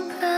whisper.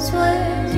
Swear. words.